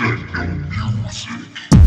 Send no music.